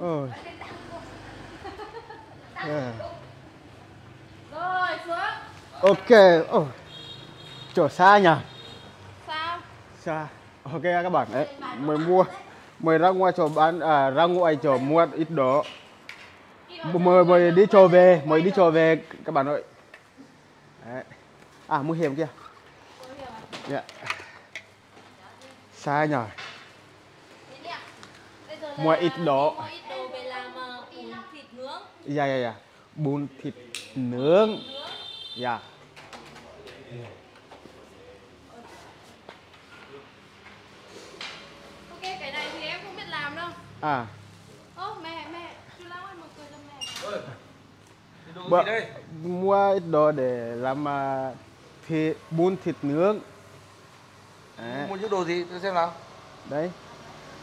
Ôi. Yeah. Rồi xuống Ok. Ôi. Chỗ xa nhỉ? Sao? Xa. Ok các bạn đấy. Mới mua. Mới ra ngoài chỗ bán à, ra ngoài chỗ mua ít đồ. Mới mới đi chỗ về, mới đi chỗ về các bạn ơi. Đấy. À mua hiểm kia. Dạ. Xa nhỉ? Mua ít đồ. Mua ít đồ về làm ờ, bún thịt nướng Dạ dạ dạ. Bún thịt nướng. Dạ. Ok cái này thì em không biết làm đâu À. Ô mẹ mẹ Chú Long ơi một cười cho mẹ đây? mua ít đồ để làm à, thịt bún thịt nướng đấy, Mua những đồ gì? Tôi xem nào. đấy.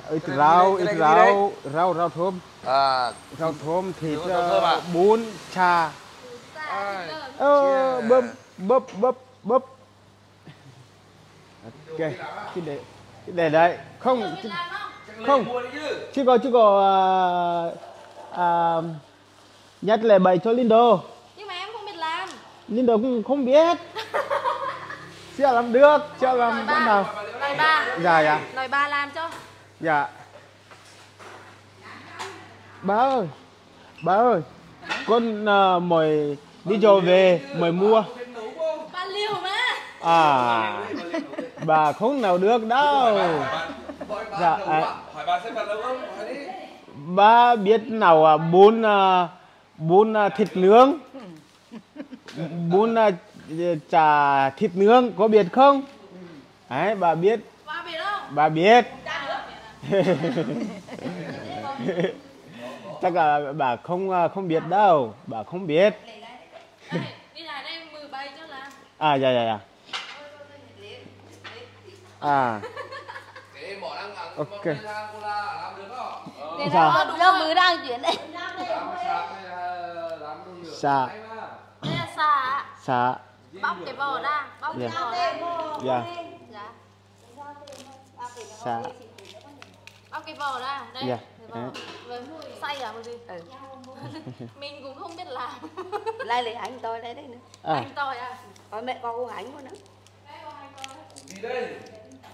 Ít rau ít rau rau rau thơm. À, rau thơm thịt à, à? bún thịt lợn. ờ, bắp bắp bắp bắp ok cái để cái để đấy. Không làm không? chứ. chứ có chứ có à, à, nhắc lại bày cho Lindo. Nhưng mà em không biết làm. Lindo cũng không biết. Chưa làm được chưa làm bắt nào Nói ba. Dạ dạ. Nói ba làm cho Dạ. Bà ơi Bà ơi Con à, mời đi chợ về Mời mua. Ba liều mà. À Bà không nào được đâu. Dạ à, Hỏi bà bà. Bà biết nào à, bún à, Bún à, thịt nướng? Bún à, chả thịt nướng Có biết không? Đấy bà biết. Ba biết không? Bà biết Chắc là bà không à, không biết đâu Bà không biết. À dạ dạ dạ. À. Ok. món pizza cola làm được không? Để đó đúng mới đang chuyển là xà ạ Dạ Bóc cái vỏ ra Bóc cái Dạ. vỏ ra. Dạ. Dạ Dạ cái vỏ ra Đây Dạ. vỏ. Với xay à cái gì Ừ. Mình cũng không biết làm Lai lấy hành tôi lấy đây nữa. à, Anh tỏi à Có mẹ con cô hành luôn nữa. Gì đây?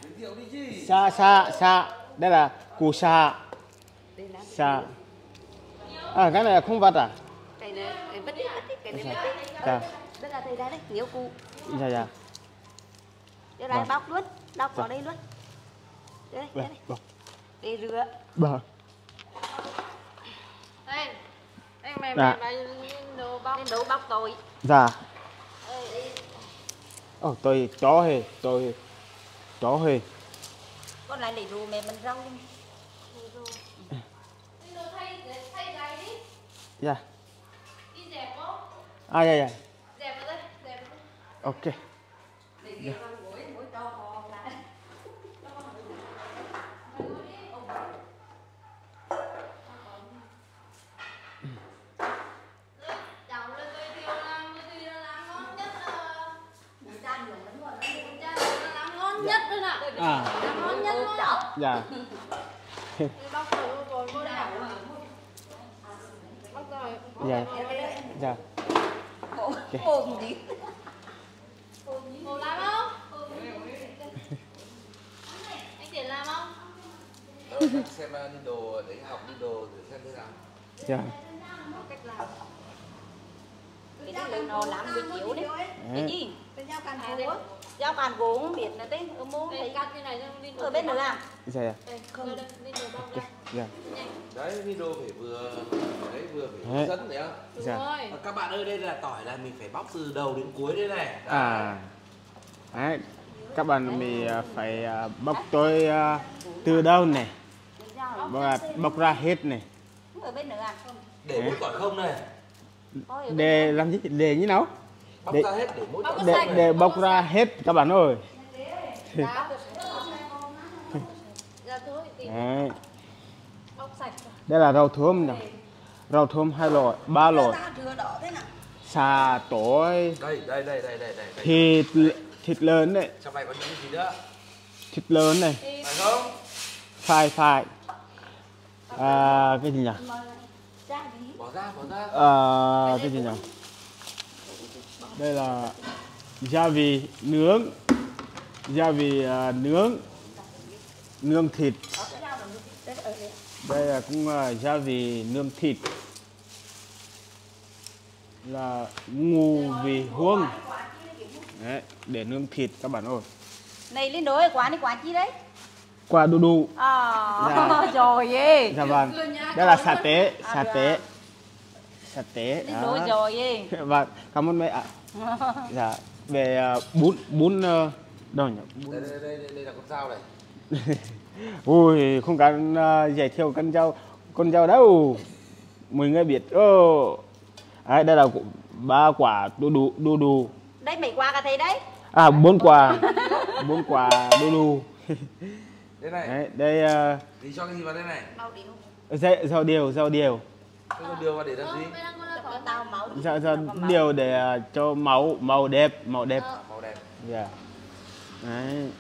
Giới thiệu đi chứ. Sa sa sa Đây là củ sa là Sa À cái này là không vật à cái này cái đi cái này vứt đi. Dạ Đây là thầy ra đấy, nhiều cụ. Dạ dạ Đây là Vâng. bóc luôn, bóc vào đây luôn. Đây, đây, Dạ đây. Để rửa. Bà Đây Đây mày Dạ. mày mày đồ bóc tôi. Dạ. Ồ tôi chó hề Tôi chó hề. Con lại lấy đồ mẹ mình rau đi. Đi đồ thay thay giày đi. Dạ. Đi dẹp không? À dạ dạ. Dẹp vào đây Dẹp vào đây. Ok. Để cái con gối, gối to hò lại. Cháu là giới thiệu làm cái gì là làm ngon nhất là Bún chan nhiều lắm rồi. Bún chả là làm ngon nhất rồi nè À Làm ngon nhất luôn dạ Đi bóc rồi rồi vô đây Bóc rồi Dạ Dạ Ôm, ôm đi. Cô làm không? Anh Tiến làm không? Xem đi đồ để học đi đồ để xem thế nào. Dạ Cách làm. Cái nào làm buổi chiều đấy. Cái gì? Cái dao càn À, Giao bàn gỗ không biết là tên ở mô thấy cắt cái này ở bên nữa à? Dạ dạ Đây, không Dạ Đấy, video phải vừa đấy vừa phải Đấy. hướng dẫn nhá. Đúng Dạ. rồi Các bạn ơi đây là tỏi là mình phải bóc từ đầu đến cuối đây này. À Đấy Các bạn mình à, phải à, bóc tôi à, từ đâu này bóc ra, bóc ra hết này Ở bên nữa à? Để mỗi tỏi không này. Để làm gì để như nào Để- ra hết để mỗi để, bóc ra hết các bạn ơi. Tìm Đấy. đây là rau thơm này rau thơm hai loại ba loại xà tỏi. Đây, đây, đây, đây, đây, đây. thịt thịt lớn này Trong này có những gì nữa? thịt lớn này. Phải không? phải phải. À, cái gì nhỉ? Bỏ ra bỏ ra. À, cái gì nhỉ đây là gia vị nướng. Gia vị à, nướng. Nướng thịt. Đây là cũng là gia vị nướng thịt. Là ngu vị hương. Đấy, để nướng thịt các bạn ơi. Này lên đối quả này quả chi đấy? quả đu đủ À, Dạ. rồi dạ vâng. Đây là sa tế sa tế sa tế Lên đối rồi ghê. vâng cảm ơn mấy ạ. Dạ về à, bún bún ờ, đâu nhỉ? Bún. Đây đây đây đây, đây là con dao này. Ui không cần uh, giới thiệu con dao con dao đâu. Mọi người biết ô. Đấy, đây là ba quả đu đủ đu đủ Đấy mấy quả cả thầy đấy. à bốn quả. Bốn quả đu đủ đây này. Đấy đây uh, thì cho cái gì vào đây này? Mau điệu. dây rau điều rau điều con đường vào để làm gì? tao máu. rau rau điều để uh, cho màu màu đẹp màu đẹp. Màu đẹp. Dạ. Đấy.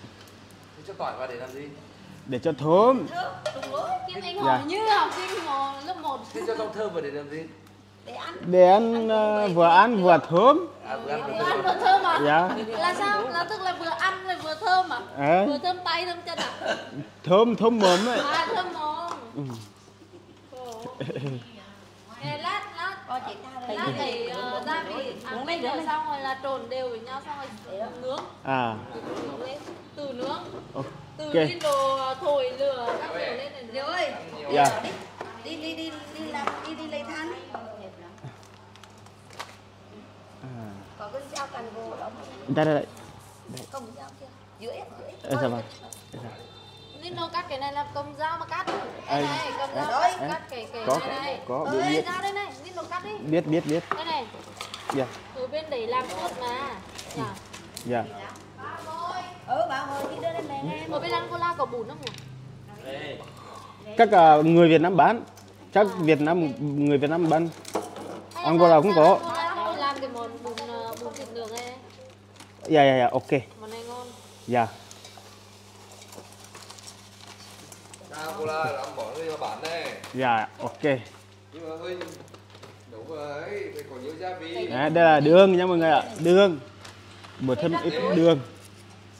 Thế cho tỏi vào để làm gì? Để cho thơm. Kim Anh Dạ. như học sinh lớp 1 thế cho rau thơm vào để làm gì? Để ăn. để ăn uh, vừa ăn vừa thơm. À vừa ăn vừa Vừa ăn thơm vừa thơm à? dạ. Là sao? Là tức là vừa ăn rồi vừa thơm à? Đấy. Vừa thơm tay thơm chân à? thơm thơm mồm ấy. À thơm mồm. Ừ. Khổ. Ê, lát lát Lát để ờ, gia vị ăn giờ đấy. xong rồi là trộn đều với nhau xong rồi nướng à nướng lên từ nướng từ ok lên đồ thổi lửa các kiểu lên này Điệu ơi. dạ Đi đi đi đi làm đi đi lấy than. à. Có cái dao cần gỗ đó. đây đây đây Không dao kia. Dưới dưới. Ờ, dạ vâng. Nên nó cắt cái này là cầm dao mà cắt. Đây này cầm dao cắt cái cái có này này. có Ê, biết biết dao đây này Nên nó cắt đi. Biết biết biết. Đây này. Dạ. Ở bên đấy làm suốt mà. Nhỉ? dạ. Ừ bà hồi đi đưa lên mẹ nghe. ở bên Angola có bún không nhỉ? Các à, người Việt Nam bán. Chắc Việt Nam người Việt Nam bán. Angola là cũng có. Làm cái món bún ờ, bún thịt nướng này dạ dạ dạ ok. Món này ngon. Dạ. à cô la là ông bỏ cái vào bản này dạ ok. Nhưng mà hơi đúng rồi phải có nhiều gia vị. Đấy, đây là đường nha mọi người ạ. Đường. Bổ thêm ít đường.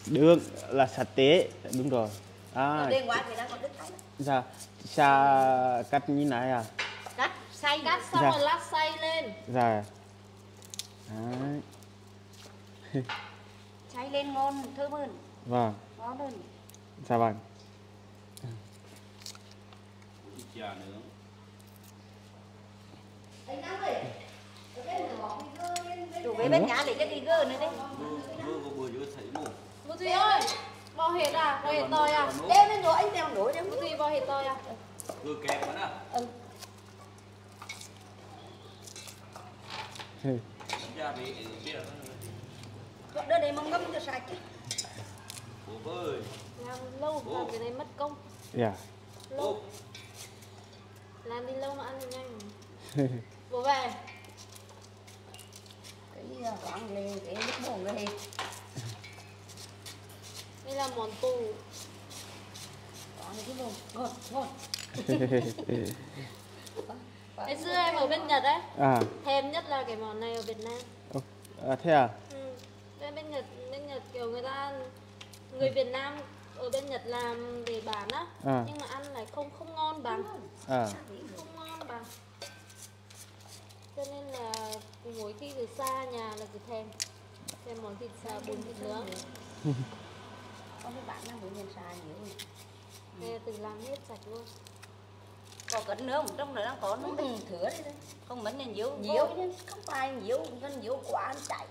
Đường là sa tế. Đúng rồi. À Bên ngoài thì đang còn đứt tay. dạ sa cắt như này à. Cắt xay. Cắt xong Dạ. rồi lát xay lên. Dạ. Đấy. xay lên ngon thơm hơn. vâng. Ngon hơn. dạ vâng Chủ về bên nhà để cho đi gơ nữa đấy. Bố Thùy ơi bò hệt à? Bò hệt tỏi à? Đeo lên rồi anh đeo nổi đem. Bố Thùy bò hệt tỏi à? Đưa đây mong ngâm cho sạch. làm lâu làm cái này mất công. Dạ. Lâu làm đi lâu mà ăn thì nhanh bố về Cái quảng lên cái nước cái hết. đây là món tù Quảng cái bồn. Ngon ngon. ngày xưa em ở bên Nhật ấy à, thèm nhất là cái món này ở Việt Nam ô- à thế à ừ. bên Nhật bên Nhật kiểu người ta người Việt Nam ở bên Nhật làm để bán á. À. nhưng mà ăn lại không không ngon bằng. À. Không ngon bằng. Cho nên là mỗi khi từ xa nhà là cứ thèm. Thèm món thịt xào bún thịt nướng. Có cái bạn nó bị nhân xài nhiều. này tự làm hết sạch luôn. Có cẩn nữa một trong nữa đang có nó từng thửa đấy thôi không mẫn nên nhiều nhiều không phải nhiều gần nhiều quá ăn phải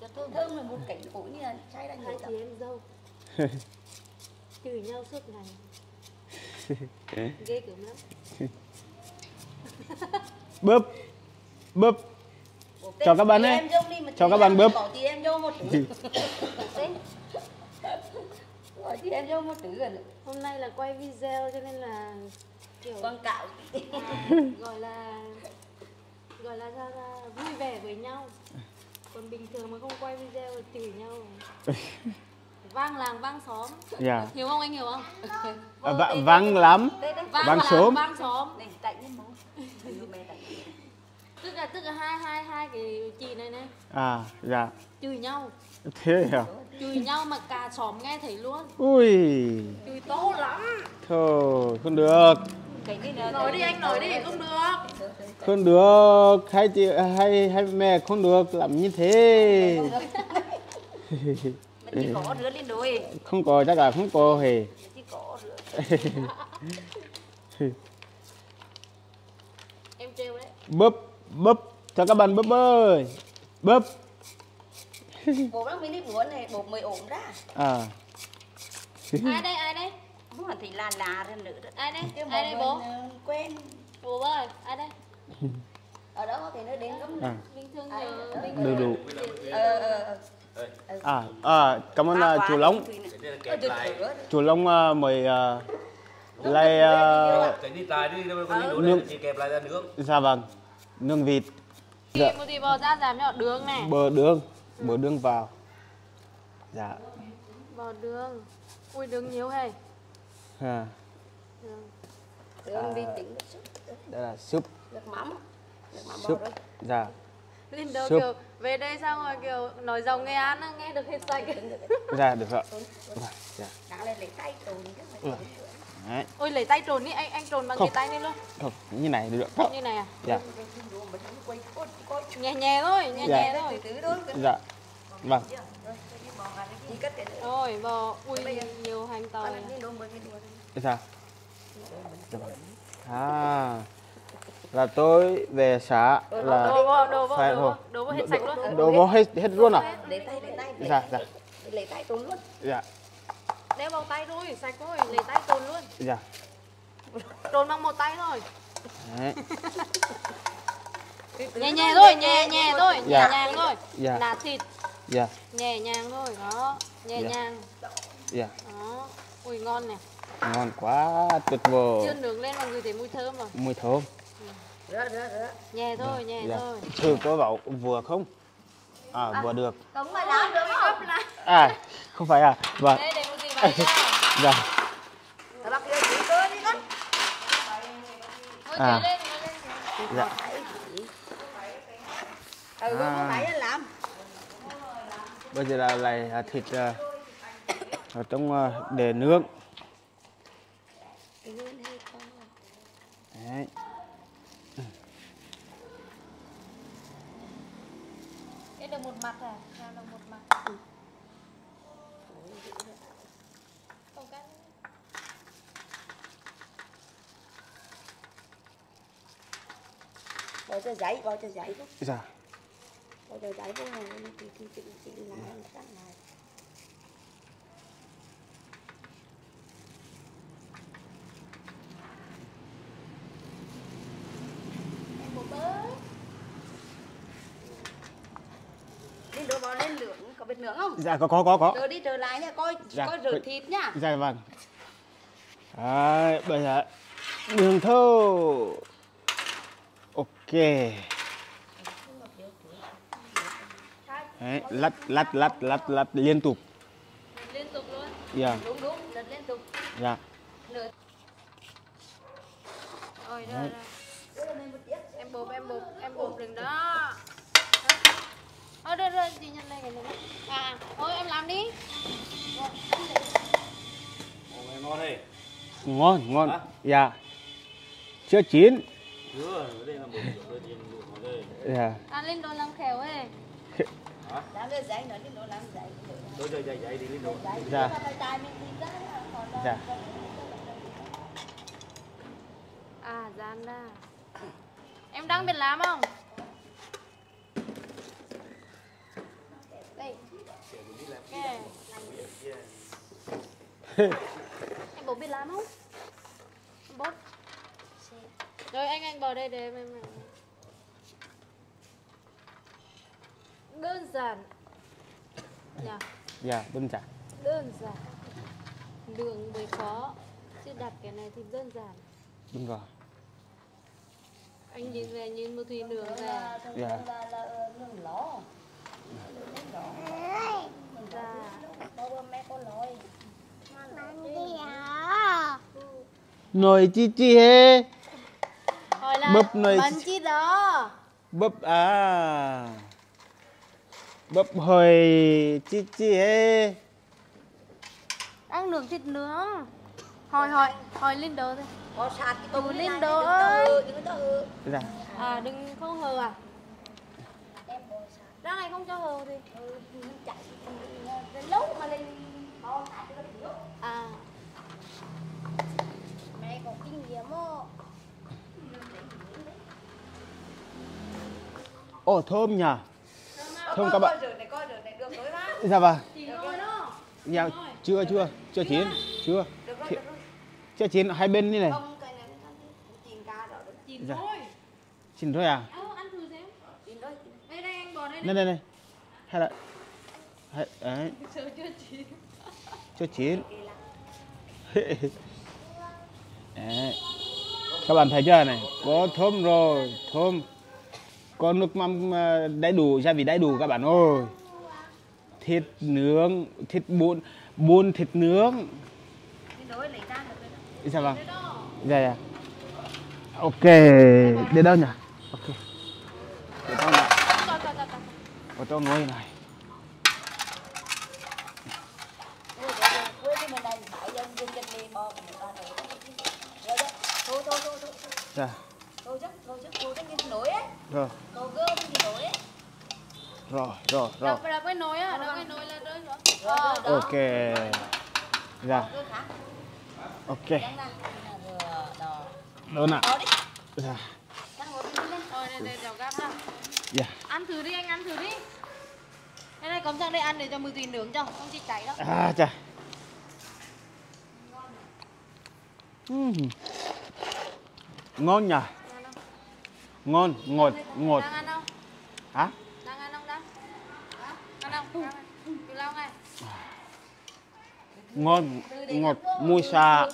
cho thơm thơm là một cảnh củi như là cháy ra hai nhiều tập. chị em dâu chửi nhau suốt ngày. Ghê kiểu lắm. Bóp bóp Cho các bạn ấy. chị các bạn em bớp. bỏ chị em vô một thứ bỏ chị em vô một thứ rồi. Hôm nay là quay video cho nên là kiểu quảng cáo gọi là gọi là ra, ra vui vẻ với nhau. Còn bình thường mà không quay video thì chửi nhau vang làng vang xóm. Dạ. Hiểu không anh hiểu không? À, va- vắng lắm. Đây đây vang Vang xóm. vang xóm. Tức là tức là hai hai hai cái chị này này. À dạ. Chửi nhau. Thế à chửi nhau mà cả xóm nghe thấy luôn. Ui. Chửi to lắm. Thôi không được. Nói đi anh nói đi không được. Không được. Hai chị hai hai mẹ không được. Làm như thế mình chỉ có rửa lên đôi không có chắc là không có hề. Chỉ có rửa. Em trêu đấy. Búp búp cho các bạn búp ơi. Búp đó mình đi buồn này bộ mới ổn ra à. Ai đây ai đây? Muốn là thì là là ra nữa ai đây? Ai đây bố quen. Bố ơi ai đây? Ở đó thì nó đến gấm à. Bình thường nhờ bình đủ đủ ờ ờ ờ à à cảm ơn à, chú Long. Chú Long à, mời lại à, Nướng. lại ra nướng dạ vâng nướng vịt. Dạ. Một tí bò ra giảm nhỏ đường này. Bờ đường bờ đường vào. Dạ. Bò đường. Ui đường nhiều hay à, đường đường đi tính đây là súp. Mắm. Mắm súp. dạ Linh đâu Súp. kiểu về đây xong rồi kiểu nói dòng nghe án á, nghe được hết sạch. Dạ được ạ. Dạ. Đã lên lấy tay trồn cái Ừ. Đấy. ôi lấy tay trồn đi anh anh trồn bằng Không. cái tay lên luôn. Không như này được không như này à? Dạ. Nhẹ nhẹ thôi nhẹ Dạ. nhẹ thôi. Từ từ thôi dạ. Vâng. Rồi bò nữa rồi bò ui nhiều hành sao Dạ. À là tôi về xã là đồ vô đồ vô phải đồ vô. Thôi. đồ vô hết sạch luôn. Đồ vô hết hết luôn à? Lấy tay lấy tay. Dạ dạ. Lấy tay trồn luôn. Dạ. Đeo bằng tay thôi sạch thôi. Lấy tay trồn luôn. Dạ. Trồn bằng một tay thôi. Đấy. nhẹ nhẹ thôi nhẹ nhẹ thôi. Nhẹ Dạ. nhàng thôi. Dạ. nạt thịt. Dạ. Nhẹ nhàng thôi đó. Nhẹ Dạ. nhàng. Dạ. Đó. Ui ngon nè. Ngon quá tuyệt vời. Chưa nướng lên mà người thấy mùi thơm rồi mùi thơm rửa rửa rửa nhẹ thôi nhẹ dạ. thôi. Thử có vào vừa không? À vừa được. không? Phải làm được không? À không phải à vâng. Đây để một gì vào nha dạ. Bắt vô chỉ cơ đi con. À. dạ. Ừ À. làm. Bây giờ là lại à, thịt à, ở trong à, để nướng Đấy. Đây được một mặt à? Làm được một mặt. Không cắt. bỏ cho giấy bỏ cho giấy vô dạ. Bỏ cho giấy vô này. Nó thì thì thì thì lại lên lửa có biết nướng không? Dạ có có có có. Rồi đi trở lại nha coi Dạ. coi rửa thịt nhá dạ vâng. Đấy, bây giờ đường thô Đấy, lát lát lát lát lát liên tục. Liên tục luôn. dạ. Đúng đúng lật liên tục. Dạ. Rồi rồi rồi. Em bộp em bộp em bộp đừng đó. Ờ rồi rồi chị nhận lên cái này. À, thôi em làm đi. ngon đây. Ngon ngon. Dạ. Chưa chín chưa đây là một đôi tiền luộc ở đây dạ À lên đồ làm khéo ấy. làm cái giấy nữa đi đồ làm giấy đôi chơi dạy dạy đi lên đồ dạ dạ À gian ra. Em đang biết làm không? Đây. Nè. em bố biết làm không? Rồi anh anh vào đây để em em. Đơn giản. Nhờ, dạ đơn giản đơn giản. Đường mới khó. Chứ đặt cái này thì đơn giản. đúng rồi Anh nhìn về nhìn một thủy đường về. dạ có bơm mẹ có lòi nồi chi chi là Búp này- bánh chi đó. Bắp à. Bắp hồi chi chi he Đang nướng thịt nướng. Hỏi hỏi hỏi Linh đồ thôi. Có sạt cái Ừ, tủ Linh này, đồ ơi. đừng có hừ. dạ À đừng không hờ à. Ra này không cho hờ thì. Ừ, chạy đến lúc mà lên À. Mẹ có kinh nghiệm không ồ thơm nhỉ. Thơm các bạn. Dạ vâng. Dạ chưa chưa chưa chín chưa. Được rồi chưa chín hai bên như này. Dạ. Không cái à? này chín rồi thôi chín à? Đây đây đây hay là hay, đấy. Chưa chín chưa chín. Đấy. các bạn thấy chưa này? Có thơm rồi thơm có nước mắm ờ, đầy đủ gia vị đầy đủ các bạn ơi. Thịt nướng thịt bún bún thịt nướng. Dạ vâng dạ dạ. Ok để đâu nhỉ? Ok. Để đâu nhỉ ở trong nồi này. Đi đi dạ thôi chứ thôi chứ thôi chứ như nổi ấy rồi. Nổi ấy. Rồi rồi rồi. Đập đập cái nồi á, đập cái nồi là rơi xuống rồi Ờ. rồi đó. Ok. Dạ. Ok. Đó đâu đi. Dạ. Dạ. Ăn thử đi anh ăn thử đi. Đây này cầm sang đây ăn để cho mười tùy nướng cho, không chị cháy đó à chà. Ừm. ngon nhỉ? Ngon ngọt ngọt. Đang ăn không? hả? Đang ăn không đang? Ăn không? Từ lâu ngay. Ngon ngọt mùi xà.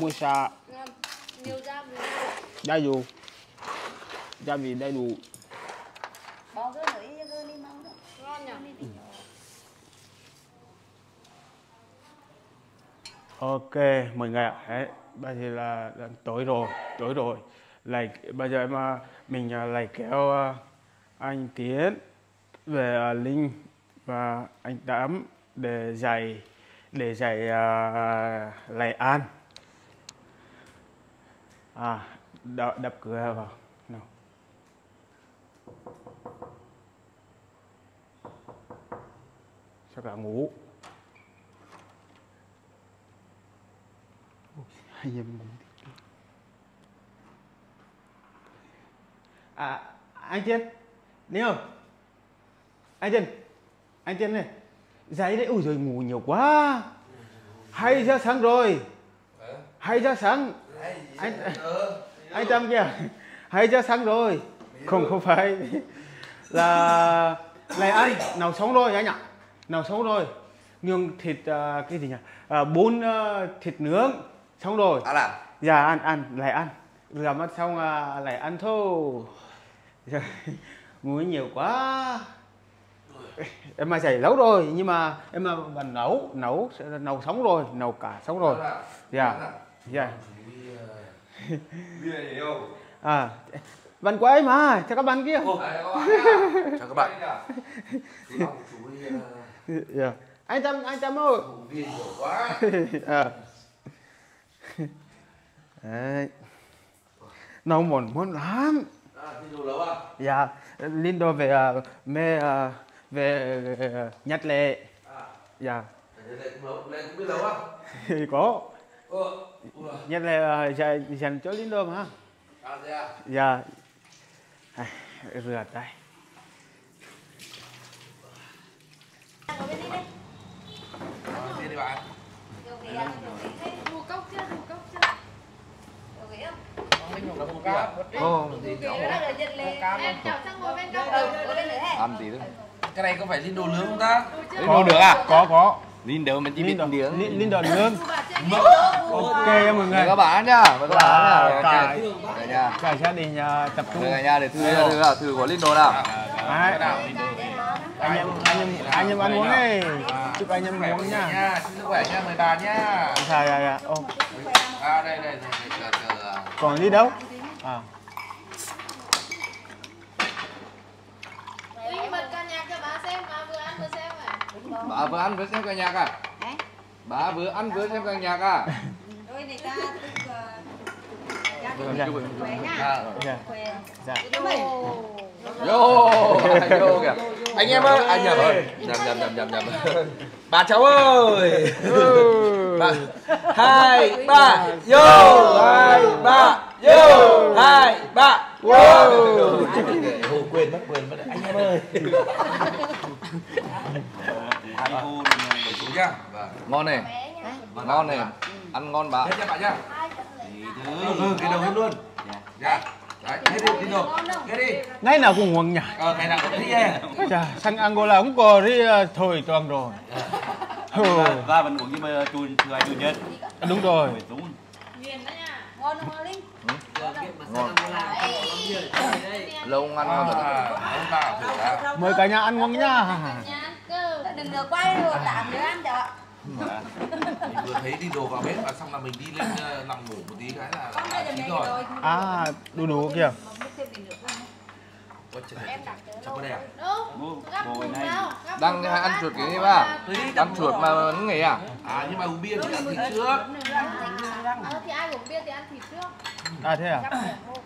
mùi xà đầy đủ gia vị đầy đủ ok mọi người ạ. Đấy bây giờ là, là tối rồi tối rồi lại bây giờ mà mình à, lại kéo à, anh tiến về à, linh và anh tám để dạy để dạy uh, lại an. À đập, đập cửa vào. Nào. Chắc là ngủ? Hay em ngủ À, anh Tiên, Linh ơi Anh Tiên, anh Tiên này Dậy đấy, ui rồi ngủ nhiều quá. Hai giờ sáng rồi. Hai giờ sáng. Anh, anh Tâm kìa. Hai giờ sáng rồi. Không, không phải. Là Này ăn, nào sống rồi anh ạ? Nào sống rồi? Nhường thịt, à, cái gì nhỉ? À, Bún à, thịt nướng. Xong rồi. Ăn à? Dạ ăn ăn. Lại ăn. Rửa mắt xong à, lại ăn thôi Dạ, ngủ nhiều quá. Em mà dậy lâu rồi nhưng mà em mà vẫn nấu nấu nấu sống rồi nấu cả sống rồi. Dạ. Dạ. Này nhiều à bạn của em mà cho các bạn kia. Chào các bạn. Dạ. Anh tâm anh tâm ơi. À. đấy. Nấu món món lắm À, đồ à? Dạ, Lindo về uh, mê uh, về uh, Nhật Lệ. À, Dạ, cũng lâu, này cũng biết lâu à? có. Ờ, ui, Nhật Lệ uh, dành, dành cho Lindo mà. à thế à? Dạ. À, rửa tay. ngồi bên đi đi À, thế đi bạn à? Điều gì thế? Đủ cốc chưa? Cốc không? Hả? Ăn tí thôi Cái này có phải Linh đồ nướng không ta? Có được à? Có, có. Linh đồ mình chỉ biết Lindo, nướng Lindo nướng. Ok em mọi người. các bạn nhá, các bạn nhá Cả, nha cả gia đình tập trung. Cả nhà để thử thử thử của Linh đồ nào Đấy. anh em anh em anh em ăn uống đi chúc anh em uống nha nha xin sức khỏe nha mời bà nha dạ dạ dạ à đây đây đây còn đi đâu. À. Linh bật ca nhạc cho bà xem, bà vừa ăn vừa xem à. bà vừa ăn vừa xem ca nhạc à? Bà vừa ăn vừa xem ca nhạc à? Rồi này ta dạ. à, dạ. Dạ. Vô vô kìa. Anh em ơi. Anh nhầm ơi nhầm nhầm nhầm nhầm nhầm. Bà cháu ơi. Ba hai ba. Vô hai ba. vô hai ba. Vô Hồ quên mất quên mất anh em ơi nhá ngon này. Ngon này. Ăn ngon bà. Hết nha bà nhá? Ừ cái đầu hết luôn. Dạ. Đấy hết đi đi đồ hết đi. Ngày nào cũng uống nhỉ? Ờ ngày nào cũng thích nghe Chà, sang Angola cũng có đi ờ, thôi toàn rồi ừ, và vẫn uống nhưng mà tôi thừa chủ nhật đúng rồi. Đúng Nghiền đó nha. ngon không Linh? Ngon lâu ăn ngon rồi đã. mời cả nhà ăn uống nhá đừng được quay rồi tạm nữa ăn cho. Mình vừa thấy đi đồ vào bếp và xong là mình đi lên ờ, nằm ngủ một tí cái là chín rồi. à đủ đủ kìa. Ôi, trời, chắc có đẹp ngồi cùng này. đang ăn chuột cái gì ba ăn chuột mà vẫn nghỉ à? À nhưng mà uống bia thì ăn thịt trước. Ờ, thì ai uống bia thì ăn thịt trước. à thế à?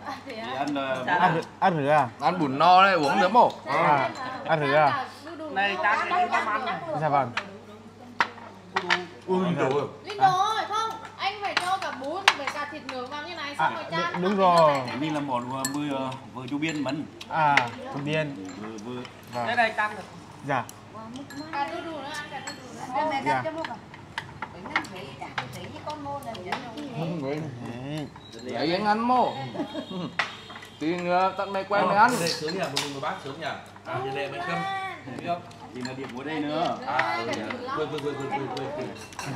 À, Thì à? ăn ờ, ăn thử- ăn thử à? Ăn bùn no đấy uống nước mổ à ăn thử à? Này, ta sẽ đi ăn. dạ vâng. Ui đồ Linh đồ ơi, không. Anh phải cho cả bún với cả thịt nướng vào như này xong À, rồi chan. đúng- đúng rồi. này, này, như này. là món vừa vừa vừa chú biên mấn à không điên vừa vừa vâng Cái này tăng được. dạ Cả đu đủ nữa, ăn cả đu đủ nữa. Đây mẹ Dạ. gắp cho mua cả mô đấy anh ăn tí nữa tận mày quen mày ăn Đây sướng nhỉ, một người bác sướng nhỉ. À, như đây mấy cơm. thì là điểm của đây nữa À, ừ, lóc. quên quên quên quên quên quên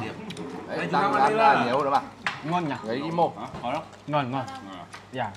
điểm. đấy Đây, ta ăn đi nhiều rồi mà ngon nhỉ? Đấy đó có đó ngon. Ngon. Dạ